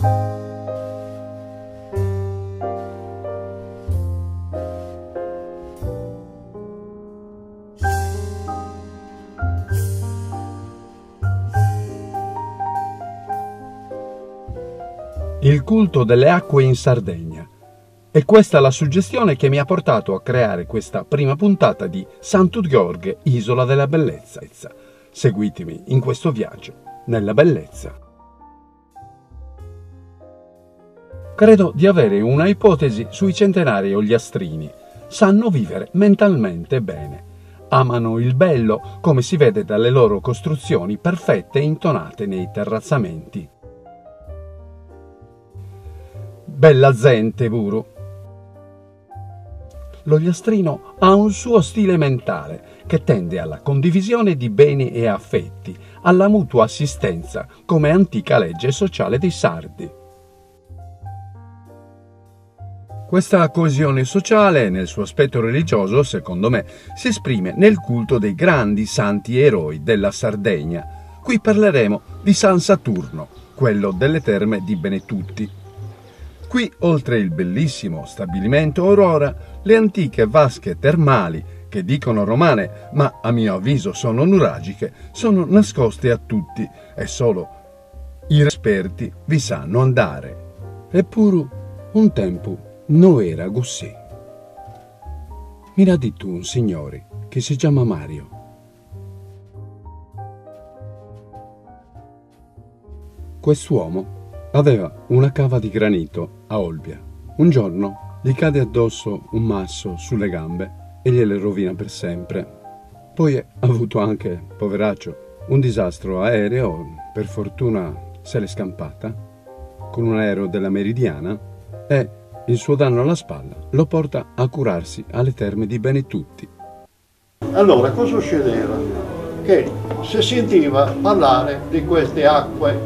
Il culto delle acque in Sardegna. E questa è la suggestione che mi ha portato a creare questa prima puntata di Sant'Udgorghe, Isola della Bellezza. Seguitemi in questo viaggio nella bellezza. Credo di avere una ipotesi sui centenari ogliastrini. Sanno vivere mentalmente bene. Amano il bello, come si vede dalle loro costruzioni perfette intonate nei terrazzamenti. Bella gente, Buru. L'ogliastrino ha un suo stile mentale che tende alla condivisione di beni e affetti, alla mutua assistenza come antica legge sociale dei sardi. Questa coesione sociale, nel suo aspetto religioso, secondo me, si esprime nel culto dei grandi santi eroi della Sardegna. Qui parleremo di San Saturno, quello delle terme di Benetutti, Qui, oltre il bellissimo stabilimento Aurora, le antiche vasche termali, che dicono romane, ma a mio avviso sono nuragiche, sono nascoste a tutti e solo i esperti vi sanno andare. Eppure, un tempo non era così. Mirati tu un signore che si chiama Mario. Quest'uomo Aveva una cava di granito a Olbia. Un giorno gli cade addosso un masso sulle gambe e gliele rovina per sempre. Poi ha avuto anche, poveraccio, un disastro aereo, per fortuna se l'è scampata, con un aereo della Meridiana e il suo danno alla spalla lo porta a curarsi alle terme di Benetutti. Allora, cosa succedeva? Che si sentiva parlare di queste acque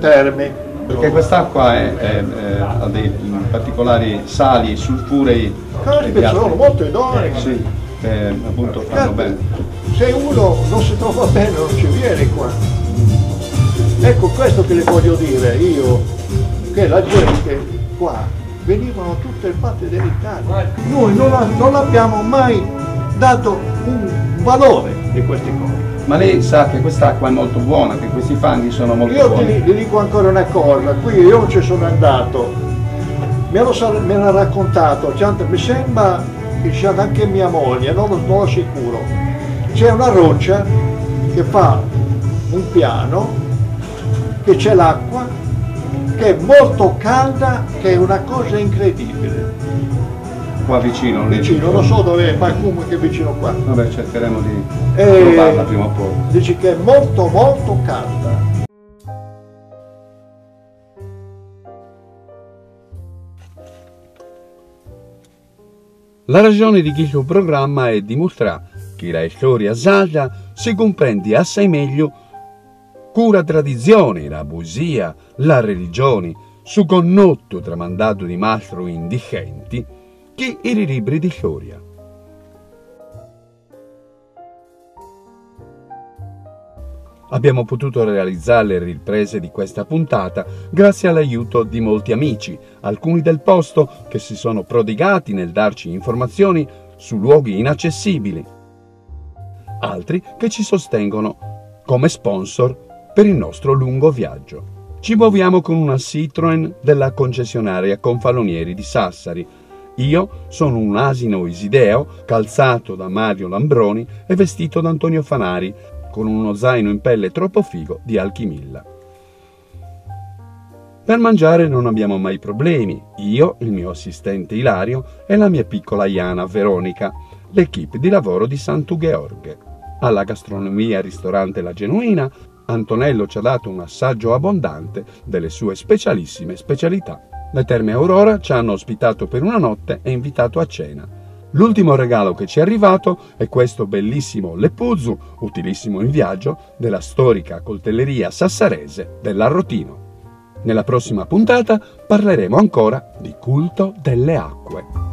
terme. Perché quest'acqua è, è, è, ha dei particolari sali sulfurei. Cariche sono molto idonee. Sì, che appunto fanno bene. Se uno non si trova bene non ci viene qua. Ecco questo che le voglio dire io, che la gente qua venivano tutte le parti dell'Italia. Noi non, non abbiamo mai dato un valore di queste cose. Ma lei sa che quest'acqua è molto buona, che questi fanghi sono molto io buoni. Io ti, dico ancora una cosa, qui io non ci sono andato, me l'ha raccontato, mi sembra che anche mia moglie, non, non lo sicuro. C'è una roccia che fa un piano, che c'è l'acqua, che è molto calda, che è una cosa incredibile qua vicino. Vicino, non so dove è, ma comunque vicino qua. Vabbè, cercheremo di e provarla prima o poi. Dici che è molto molto calda. La ragione di questo programma è dimostrare che la storia saggia si comprende assai meglio cura tradizioni, la poesia, la religione, su connotto tramandato di mastro indigenti, che i libri di storia. Abbiamo potuto realizzare le riprese di questa puntata grazie all'aiuto di molti amici, alcuni del posto che si sono prodigati nel darci informazioni su luoghi inaccessibili, altri che ci sostengono come sponsor per il nostro lungo viaggio. Ci muoviamo con una Citroën della concessionaria Confalonieri di Sassari, io sono un asino isideo, calzato da Mario Lambroni e vestito da Antonio Fanari, con uno zaino in pelle troppo figo di Alchimilla. Per mangiare non abbiamo mai problemi, io, il mio assistente Ilario e la mia piccola Iana Veronica, l'equipe di lavoro di Sant'Ugheorghe. Alla gastronomia ristorante La Genuina, Antonello ci ha dato un assaggio abbondante delle sue specialissime specialità. Le Terme Aurora ci hanno ospitato per una notte e invitato a cena. L'ultimo regalo che ci è arrivato è questo bellissimo Lepuzzu, utilissimo in viaggio, della storica coltelleria sassarese dell'Arrotino. Nella prossima puntata parleremo ancora di culto delle acque.